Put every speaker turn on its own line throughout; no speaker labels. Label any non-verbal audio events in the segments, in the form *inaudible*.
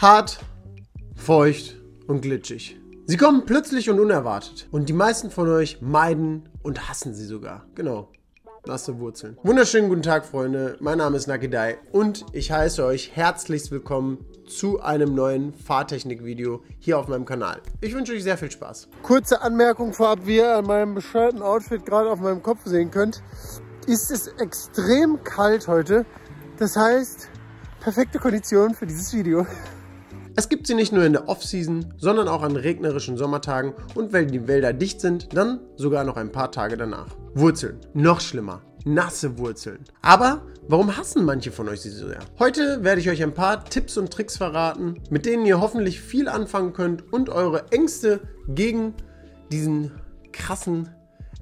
Hart, feucht und glitschig. Sie kommen plötzlich und unerwartet. Und die meisten von euch meiden und hassen sie sogar. Genau. Nasse Wurzeln. Wunderschönen guten Tag, Freunde. Mein Name ist Nakidai und ich heiße euch herzlichst willkommen zu einem neuen Fahrtechnik-Video hier auf meinem Kanal. Ich wünsche euch sehr viel Spaß. Kurze Anmerkung vorab, wie ihr an meinem bescheuerten Outfit gerade auf meinem Kopf sehen könnt, ist es extrem kalt heute. Das heißt, perfekte Kondition für dieses Video. Es gibt sie nicht nur in der Off-Season, sondern auch an regnerischen Sommertagen und wenn die Wälder dicht sind, dann sogar noch ein paar Tage danach. Wurzeln, noch schlimmer, nasse Wurzeln. Aber warum hassen manche von euch sie so sehr? Heute werde ich euch ein paar Tipps und Tricks verraten, mit denen ihr hoffentlich viel anfangen könnt und eure Ängste gegen diesen krassen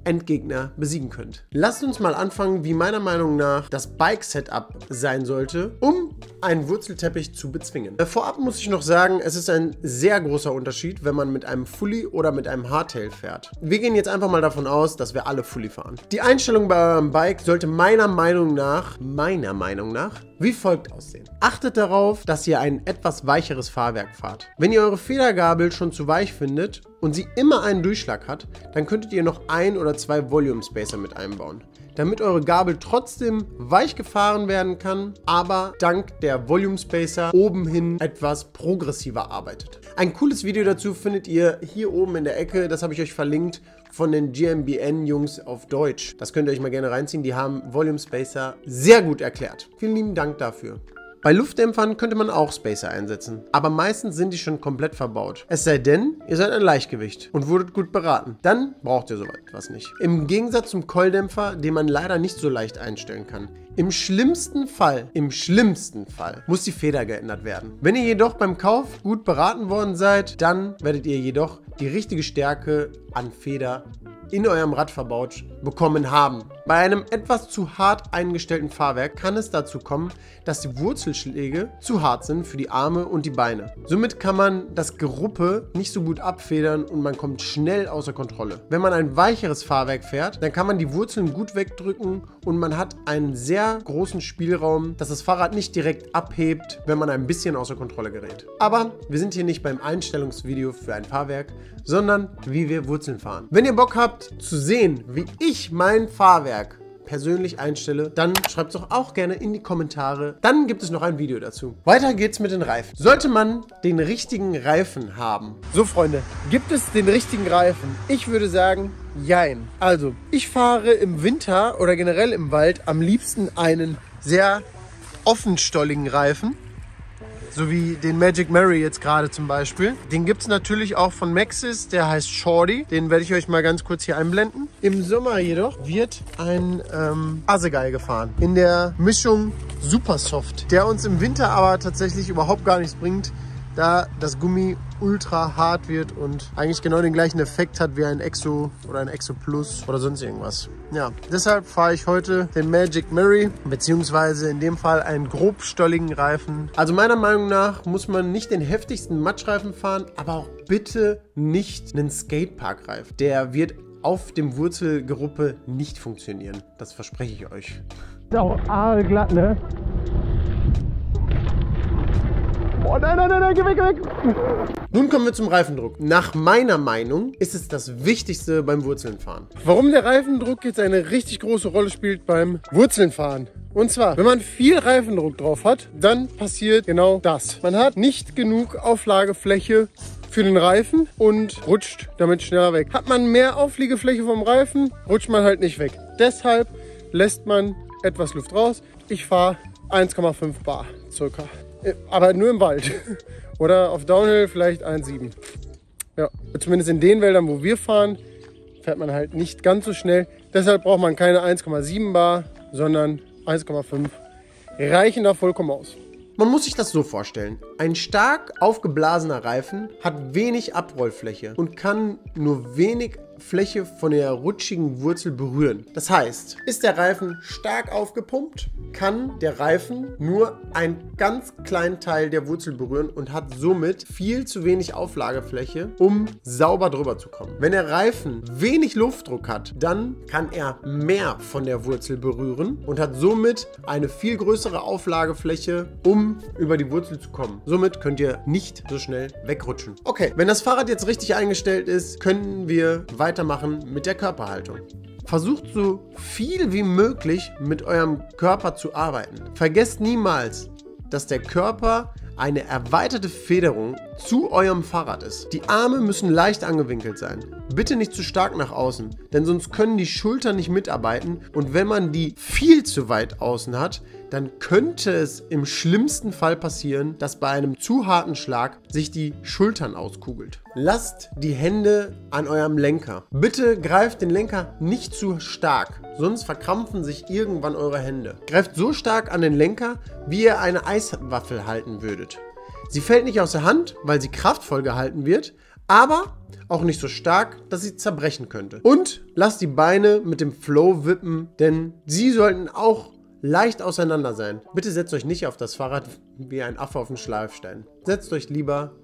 Endgegner besiegen könnt. Lasst uns mal anfangen, wie meiner Meinung nach das Bike-Setup sein sollte, um einen Wurzelteppich zu bezwingen. Äh, vorab muss ich noch sagen, es ist ein sehr großer Unterschied, wenn man mit einem Fully oder mit einem Hardtail fährt. Wir gehen jetzt einfach mal davon aus, dass wir alle Fully fahren. Die Einstellung bei eurem Bike sollte meiner Meinung nach, meiner Meinung nach, wie folgt aussehen. Achtet darauf, dass ihr ein etwas weicheres Fahrwerk fahrt. Wenn ihr eure Federgabel schon zu weich findet und sie immer einen Durchschlag hat, dann könntet ihr noch ein oder zwei Volume Spacer mit einbauen damit eure Gabel trotzdem weich gefahren werden kann, aber dank der Volume Spacer oben hin etwas progressiver arbeitet. Ein cooles Video dazu findet ihr hier oben in der Ecke, das habe ich euch verlinkt von den GMBN-Jungs auf Deutsch. Das könnt ihr euch mal gerne reinziehen, die haben Volume Spacer sehr gut erklärt. Vielen lieben Dank dafür. Bei Luftdämpfern könnte man auch Spacer einsetzen, aber meistens sind die schon komplett verbaut. Es sei denn, ihr seid ein Leichtgewicht und wurdet gut beraten. Dann braucht ihr so etwas nicht. Im Gegensatz zum Kolldämpfer, den man leider nicht so leicht einstellen kann. Im schlimmsten Fall, im schlimmsten Fall, muss die Feder geändert werden. Wenn ihr jedoch beim Kauf gut beraten worden seid, dann werdet ihr jedoch die richtige Stärke an Feder in eurem Rad verbaut bekommen haben. Bei einem etwas zu hart eingestellten Fahrwerk kann es dazu kommen, dass die Wurzelschläge zu hart sind für die Arme und die Beine. Somit kann man das Geruppe nicht so gut abfedern und man kommt schnell außer Kontrolle. Wenn man ein weicheres Fahrwerk fährt, dann kann man die Wurzeln gut wegdrücken und man hat einen sehr großen Spielraum, dass das Fahrrad nicht direkt abhebt, wenn man ein bisschen außer Kontrolle gerät. Aber wir sind hier nicht beim Einstellungsvideo für ein Fahrwerk, sondern wie wir Wurzeln fahren. Wenn ihr Bock habt zu sehen, wie ich mein Fahrwerk persönlich einstelle, dann schreibt es doch auch gerne in die Kommentare. Dann gibt es noch ein Video dazu. Weiter geht's mit den Reifen. Sollte man den richtigen Reifen haben? So Freunde, gibt es den richtigen Reifen? Ich würde sagen, jein. Also, ich fahre im Winter oder generell im Wald am liebsten einen sehr offenstolligen Reifen so wie den Magic Mary jetzt gerade zum Beispiel. Den gibt es natürlich auch von Maxis, der heißt Shorty. Den werde ich euch mal ganz kurz hier einblenden. Im Sommer jedoch wird ein ähm, Asegai gefahren in der Mischung Super Soft, der uns im Winter aber tatsächlich überhaupt gar nichts bringt, da das Gummi ultra hart wird und eigentlich genau den gleichen Effekt hat wie ein Exo oder ein Exo Plus oder sonst irgendwas. Ja, deshalb fahre ich heute den Magic Mary, beziehungsweise in dem Fall einen grobstolligen Reifen. Also meiner Meinung nach muss man nicht den heftigsten Matschreifen fahren, aber auch bitte nicht einen Skatepark-Reifen. Der wird auf dem Wurzelgeruppe nicht funktionieren. Das verspreche ich euch. Ist auch aalglatt, ne? Oh nein, nein, nein, nein, geh weg, geh weg. Nun kommen wir zum Reifendruck. Nach meiner Meinung ist es das Wichtigste beim Wurzelnfahren. Warum der Reifendruck jetzt eine richtig große Rolle spielt beim Wurzelnfahren. Und zwar, wenn man viel Reifendruck drauf hat, dann passiert genau das. Man hat nicht genug Auflagefläche für den Reifen und rutscht damit schneller weg. Hat man mehr Aufliegefläche vom Reifen, rutscht man halt nicht weg. Deshalb lässt man etwas Luft raus. Ich fahre 1,5 Bar circa. Äh, aber nur im Wald. *laughs* Oder auf Downhill vielleicht 1,7. Ja, zumindest in den Wäldern, wo wir fahren, fährt man halt nicht ganz so schnell. Deshalb braucht man keine 1,7 Bar, sondern 1,5. Reichen da vollkommen aus. Man muss sich das so vorstellen. Ein stark aufgeblasener Reifen hat wenig Abrollfläche und kann nur wenig Fläche von der rutschigen Wurzel berühren. Das heißt, ist der Reifen stark aufgepumpt, kann der Reifen nur einen ganz kleinen Teil der Wurzel berühren und hat somit viel zu wenig Auflagefläche, um sauber drüber zu kommen. Wenn der Reifen wenig Luftdruck hat, dann kann er mehr von der Wurzel berühren und hat somit eine viel größere Auflagefläche, um über die Wurzel zu kommen. Somit könnt ihr nicht so schnell wegrutschen. Okay, wenn das Fahrrad jetzt richtig eingestellt ist, können wir weitermachen mit der Körperhaltung. Versucht so viel wie möglich mit eurem Körper zu arbeiten. Vergesst niemals, dass der Körper eine erweiterte Federung zu eurem Fahrrad ist. Die Arme müssen leicht angewinkelt sein. Bitte nicht zu stark nach außen, denn sonst können die Schultern nicht mitarbeiten und wenn man die viel zu weit außen hat, dann könnte es im schlimmsten Fall passieren, dass bei einem zu harten Schlag sich die Schultern auskugelt. Lasst die Hände an eurem Lenker. Bitte greift den Lenker nicht zu stark, sonst verkrampfen sich irgendwann eure Hände. Greift so stark an den Lenker, wie ihr eine Eiswaffel halten würdet. Sie fällt nicht aus der Hand, weil sie kraftvoll gehalten wird, aber auch nicht so stark, dass sie zerbrechen könnte. Und lasst die Beine mit dem Flow wippen, denn sie sollten auch leicht auseinander sein. Bitte setzt euch nicht auf das Fahrrad wie ein Affe auf den Schleifstein. Setzt euch lieber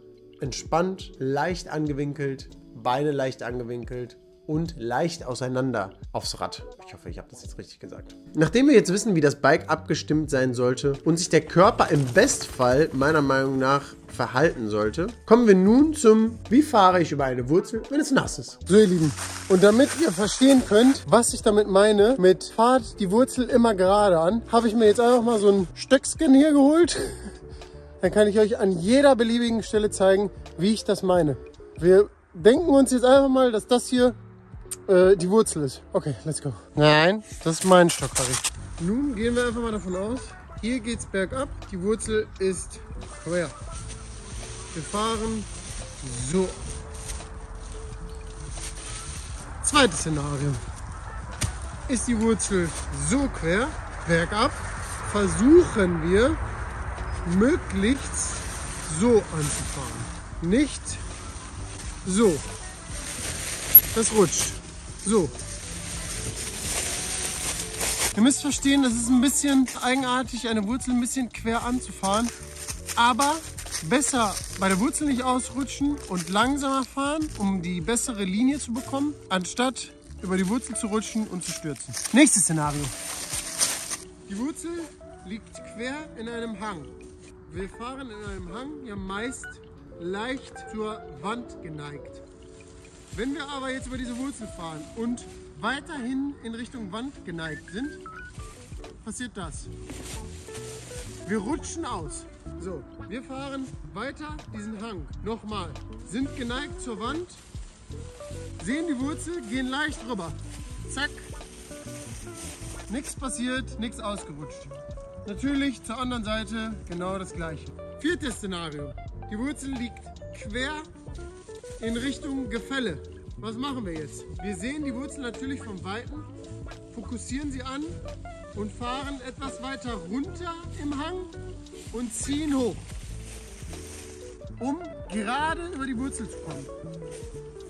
entspannt, leicht angewinkelt, Beine leicht angewinkelt und leicht auseinander aufs Rad. Ich hoffe, ich habe das jetzt richtig gesagt. Nachdem wir jetzt wissen, wie das Bike abgestimmt sein sollte und sich der Körper im Bestfall meiner Meinung nach verhalten sollte, kommen wir nun zum, wie fahre ich über eine Wurzel, wenn es nass ist. So ihr Lieben, und damit ihr verstehen könnt, was ich damit meine, mit fahrt die Wurzel immer gerade an, habe ich mir jetzt einfach mal so ein Stöckscan hier geholt. *laughs* Dann kann ich euch an jeder beliebigen Stelle zeigen, wie ich das meine. Wir denken uns jetzt einfach mal, dass das hier äh, die Wurzel ist. Okay, let's go. Nein, das ist mein Stock, Harry. Nun gehen wir einfach mal davon aus, hier geht es bergab, die Wurzel ist quer. Wir fahren so. Zweites Szenario. Ist die Wurzel so quer, bergab, versuchen wir möglichst so anzufahren. Nicht so. Das rutscht. So. Ihr müsst verstehen, das ist ein bisschen eigenartig, eine Wurzel ein bisschen quer anzufahren. Aber besser bei der Wurzel nicht ausrutschen und langsamer fahren, um die bessere Linie zu bekommen, anstatt über die Wurzel zu rutschen und zu stürzen. Nächstes Szenario. Die Wurzel liegt quer in einem Hang. Wir fahren in einem Hang ja meist leicht zur Wand geneigt. Wenn wir aber jetzt über diese Wurzel fahren und weiterhin in Richtung Wand geneigt sind, passiert das. Wir rutschen aus. So, wir fahren weiter diesen Hang. Nochmal. Sind geneigt zur Wand, sehen die Wurzel, gehen leicht rüber. Zack. Nichts passiert, nichts ausgerutscht. Natürlich zur anderen Seite genau das gleiche. Viertes Szenario. Die Wurzel liegt quer in Richtung Gefälle. Was machen wir jetzt? Wir sehen die Wurzel natürlich vom Weiten, fokussieren sie an und fahren etwas weiter runter im Hang und ziehen hoch, um gerade über die Wurzel zu kommen.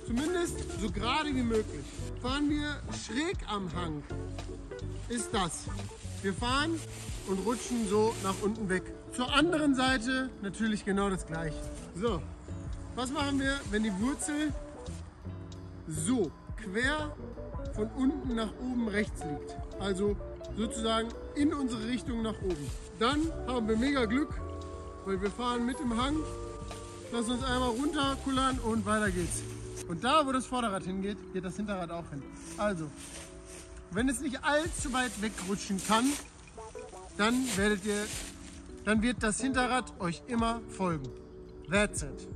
Zumindest so gerade wie möglich. Fahren wir schräg am Hang, ist das. Wir fahren und rutschen so nach unten weg. Zur anderen Seite natürlich genau das gleiche. So, was machen wir, wenn die Wurzel so quer von unten nach oben rechts liegt? Also sozusagen in unsere Richtung nach oben. Dann haben wir mega Glück, weil wir fahren mit dem Hang, lassen uns einmal runterkullern und weiter geht's. Und da, wo das Vorderrad hingeht, geht das Hinterrad auch hin. Also, wenn es nicht allzu weit wegrutschen kann, dann werdet ihr, dann wird das Hinterrad euch immer folgen. That's it.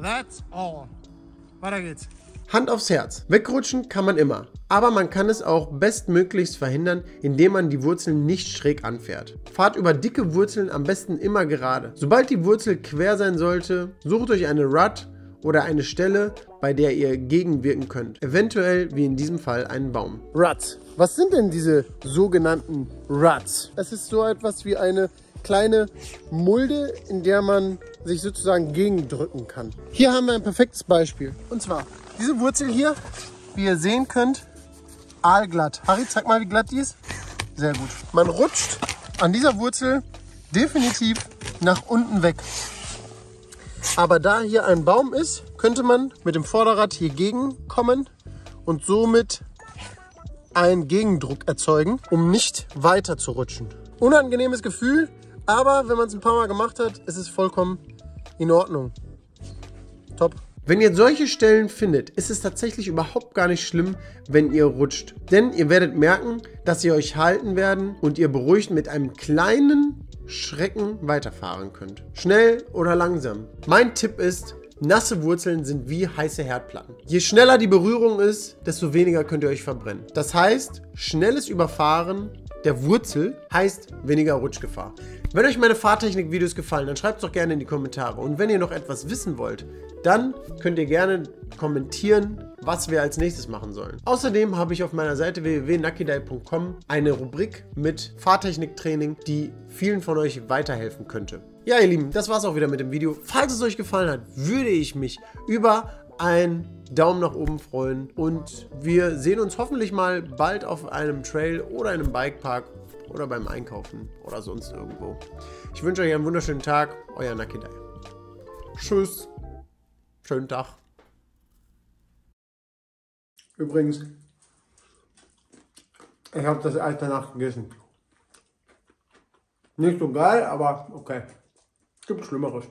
That's all. Weiter geht's. Hand aufs Herz. Wegrutschen kann man immer. Aber man kann es auch bestmöglichst verhindern, indem man die Wurzeln nicht schräg anfährt. Fahrt über dicke Wurzeln am besten immer gerade. Sobald die Wurzel quer sein sollte, sucht euch eine Rut oder eine Stelle, bei der ihr gegenwirken könnt. Eventuell, wie in diesem Fall, einen Baum. Ruts. Was sind denn diese sogenannten Ruts? Es ist so etwas wie eine kleine Mulde, in der man sich sozusagen gegendrücken kann. Hier haben wir ein perfektes Beispiel. Und zwar diese Wurzel hier wie ihr sehen könnt, aalglatt. Harry, zeig mal, wie glatt die ist. Sehr gut. Man rutscht an dieser Wurzel definitiv nach unten weg. Aber da hier ein Baum ist, könnte man mit dem Vorderrad hier gegenkommen und somit einen Gegendruck erzeugen, um nicht weiter zu rutschen. Unangenehmes Gefühl, aber wenn man es ein paar Mal gemacht hat, ist es vollkommen in Ordnung. Top. Wenn ihr solche Stellen findet, ist es tatsächlich überhaupt gar nicht schlimm, wenn ihr rutscht. Denn ihr werdet merken, dass sie euch halten werden und ihr beruhigt mit einem kleinen Schrecken weiterfahren könnt. Schnell oder langsam. Mein Tipp ist, Nasse Wurzeln sind wie heiße Herdplatten. Je schneller die Berührung ist, desto weniger könnt ihr euch verbrennen. Das heißt, schnelles Überfahren der Wurzel heißt weniger Rutschgefahr. Wenn euch meine Fahrtechnik-Videos gefallen, dann schreibt es doch gerne in die Kommentare. Und wenn ihr noch etwas wissen wollt, dann könnt ihr gerne kommentieren, was wir als nächstes machen sollen. Außerdem habe ich auf meiner Seite www.nakidai.com eine Rubrik mit Fahrtechniktraining, die vielen von euch weiterhelfen könnte. Ja, ihr Lieben, das war's auch wieder mit dem Video. Falls es euch gefallen hat, würde ich mich über einen Daumen nach oben freuen und wir sehen uns hoffentlich mal bald auf einem Trail oder in einem Bikepark oder beim Einkaufen oder sonst irgendwo. Ich wünsche euch einen wunderschönen Tag, euer Nakidai. Tschüss. Schönen Tag. Übrigens, ich habe das Eis danach gegessen. Nicht so geil, aber okay. Gibt Schlimmeres.